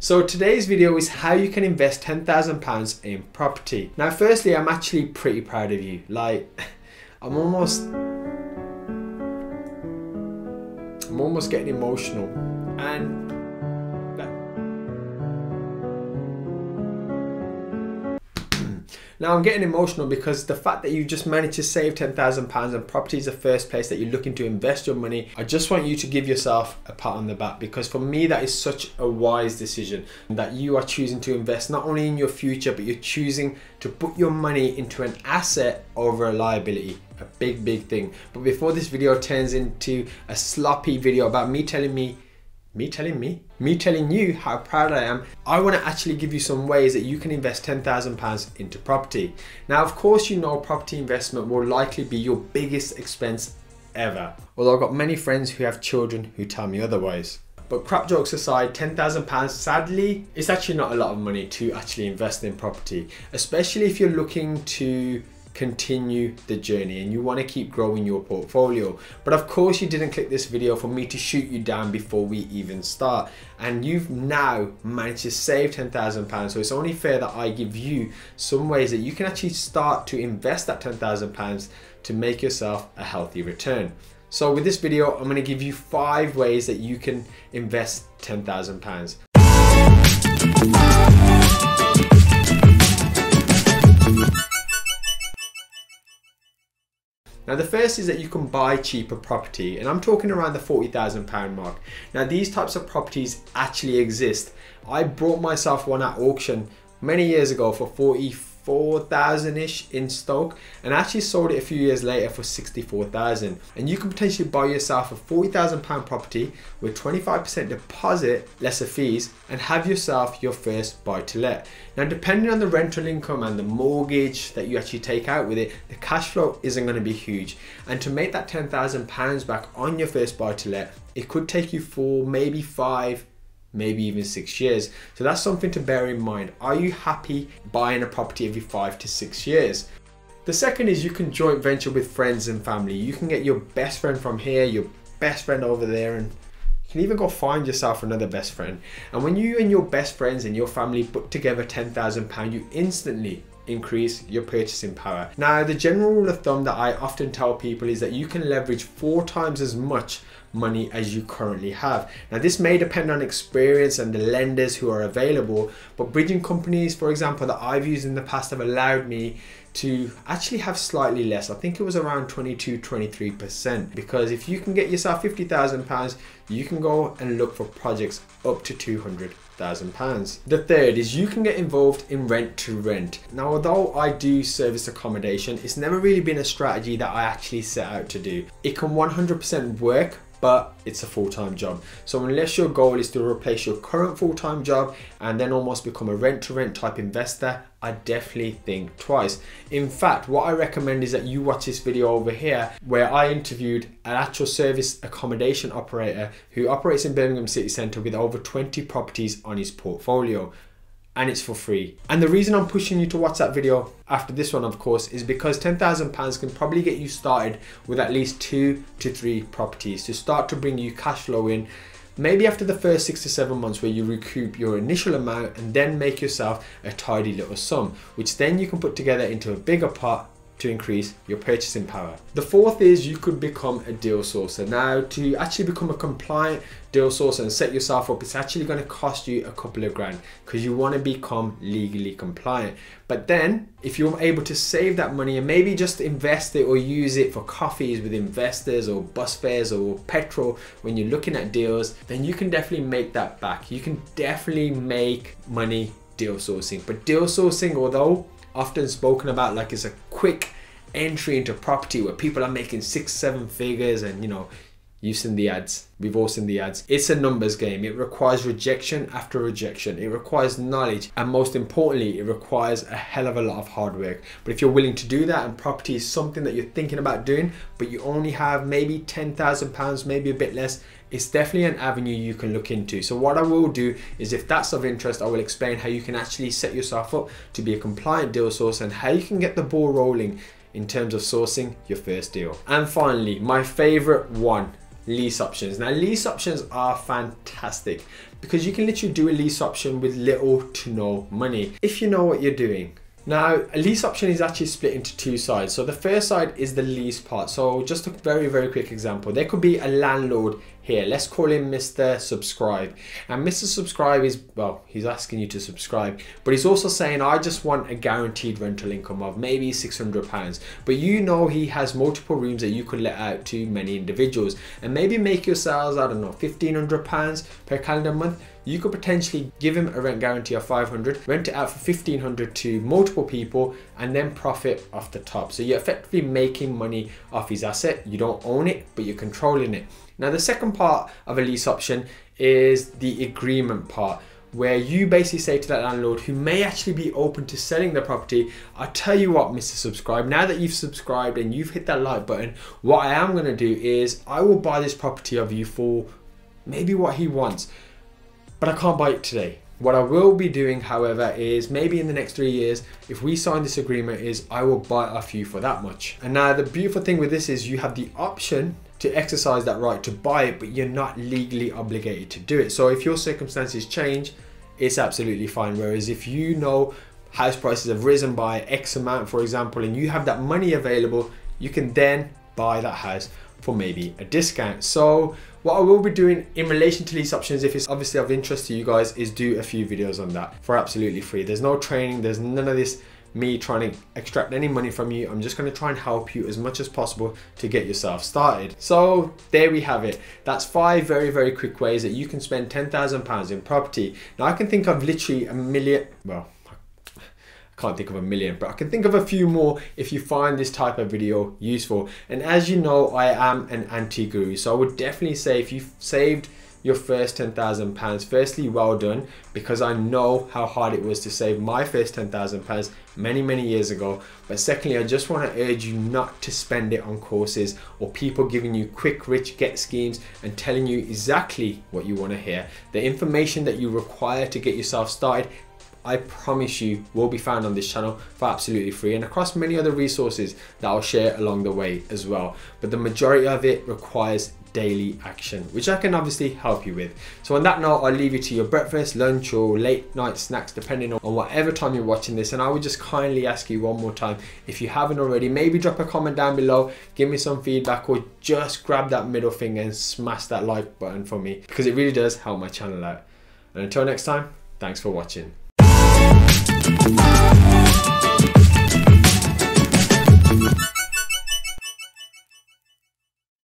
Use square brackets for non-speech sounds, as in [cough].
So today's video is how you can invest £10,000 in property. Now firstly, I'm actually pretty proud of you. Like, [laughs] I'm almost, I'm almost getting emotional. And Now I'm getting emotional because the fact that you just managed to save £10,000 and property is the first place that you're looking to invest your money, I just want you to give yourself a pat on the back because for me that is such a wise decision that you are choosing to invest not only in your future but you're choosing to put your money into an asset over a liability a big big thing. But before this video turns into a sloppy video about me telling me me telling me, me telling you how proud I am, I want to actually give you some ways that you can invest £10,000 into property. Now, of course, you know property investment will likely be your biggest expense ever. Although I've got many friends who have children who tell me otherwise. But crap jokes aside, £10,000 sadly, it's actually not a lot of money to actually invest in property, especially if you're looking to continue the journey and you want to keep growing your portfolio. But of course you didn't click this video for me to shoot you down before we even start. And you've now managed to save £10,000. So it's only fair that I give you some ways that you can actually start to invest that £10,000 to make yourself a healthy return. So with this video, I'm gonna give you five ways that you can invest £10,000. Now the first is that you can buy cheaper property and I'm talking around the £40,000 mark. Now these types of properties actually exist. I brought myself one at auction many years ago for 40 4,000-ish in Stoke and actually sold it a few years later for 64,000 and you can potentially buy yourself a 40,000 pound property with 25% deposit lesser fees and have yourself your first buy to let. Now depending on the rental income and the mortgage that you actually take out with it the cash flow isn't going to be huge. And to make that 10,000 pounds back on your first buy to let it could take you for maybe five maybe even six years. So that's something to bear in mind. Are you happy buying a property every five to six years? The second is you can joint venture with friends and family. You can get your best friend from here, your best friend over there, and you can even go find yourself another best friend. And when you and your best friends and your family put together £10,000, you instantly increase your purchasing power. Now, the general rule of thumb that I often tell people is that you can leverage four times as much money as you currently have. Now, this may depend on experience and the lenders who are available, but bridging companies, for example, that I've used in the past have allowed me to actually have slightly less. I think it was around 22, 23%. Because if you can get yourself £50,000, you can go and look for projects up to 200 thousand pounds. The third is you can get involved in rent to rent. Now although I do service accommodation, it's never really been a strategy that I actually set out to do. It can 100% work but it's a full-time job. So unless your goal is to replace your current full-time job and then almost become a rent-to-rent type investor, I definitely think twice. In fact, what I recommend is that you watch this video over here where I interviewed an actual service accommodation operator who operates in Birmingham City Centre with over 20 properties on his portfolio and it's for free. And the reason I'm pushing you to watch that video after this one, of course, is because £10,000 can probably get you started with at least two to three properties to start to bring you cash flow in. Maybe after the first six to seven months where you recoup your initial amount and then make yourself a tidy little sum, which then you can put together into a bigger pot to increase your purchasing power. The fourth is you could become a deal sourcer. Now to actually become a compliant deal sourcer and set yourself up, it's actually going to cost you a couple of grand because you want to become legally compliant. But then if you're able to save that money and maybe just invest it or use it for coffees with investors or bus fares or petrol when you're looking at deals, then you can definitely make that back. You can definitely make money deal sourcing. But deal sourcing, although often spoken about like it's a quick entry into property where people are making six, seven figures and you know, you've seen the ads, we've all seen the ads. It's a numbers game. It requires rejection after rejection. It requires knowledge and most importantly, it requires a hell of a lot of hard work. But if you're willing to do that and property is something that you're thinking about doing, but you only have maybe 10,000 pounds, maybe a bit less, it's definitely an avenue you can look into. So what I will do is if that's of interest, I will explain how you can actually set yourself up to be a compliant deal source and how you can get the ball rolling in terms of sourcing your first deal. And finally, my favorite one, lease options. Now lease options are fantastic because you can literally do a lease option with little to no money if you know what you're doing. Now, a lease option is actually split into two sides. So the first side is the lease part. So just a very, very quick example. There could be a landlord here. Let's call him Mr. Subscribe. And Mr. Subscribe is, well, he's asking you to subscribe, but he's also saying, I just want a guaranteed rental income of maybe £600. But you know he has multiple rooms that you could let out to many individuals and maybe make your sales, I don't know, £1,500 per calendar month you could potentially give him a rent guarantee of 500 rent it out for 1500 to multiple people and then profit off the top so you're effectively making money off his asset you don't own it but you're controlling it now the second part of a lease option is the agreement part where you basically say to that landlord who may actually be open to selling the property, I tell you what, Mr. Subscribe, now that you've subscribed and you've hit that like button, what I am going to do is I will buy this property of you for maybe what he wants but I can't buy it today. What I will be doing, however, is maybe in the next three years, if we sign this agreement, is I will buy off you for that much. And now the beautiful thing with this is you have the option to exercise that right to buy it, but you're not legally obligated to do it. So if your circumstances change, it's absolutely fine. Whereas if you know house prices have risen by X amount, for example, and you have that money available, you can then buy that house for maybe a discount. So what I will be doing in relation to lease options, if it's obviously of interest to you guys, is do a few videos on that for absolutely free. There's no training, there's none of this me trying to extract any money from you. I'm just going to try and help you as much as possible to get yourself started. So there we have it. That's five very, very quick ways that you can spend £10,000 in property. Now I can think of literally a million, well, can't think of a million, but I can think of a few more if you find this type of video useful. And as you know, I am an anti-guru, so I would definitely say if you've saved your first £10,000, firstly, well done, because I know how hard it was to save my first £10,000 many, many years ago. But secondly, I just want to urge you not to spend it on courses or people giving you quick, rich get schemes and telling you exactly what you want to hear. The information that you require to get yourself started I promise you will be found on this channel for absolutely free and across many other resources that I'll share along the way as well. But the majority of it requires daily action, which I can obviously help you with. So on that note, I'll leave you to your breakfast, lunch or late night snacks, depending on whatever time you're watching this. And I would just kindly ask you one more time, if you haven't already, maybe drop a comment down below, give me some feedback or just grab that middle finger and smash that like button for me because it really does help my channel out. And until next time, thanks for watching.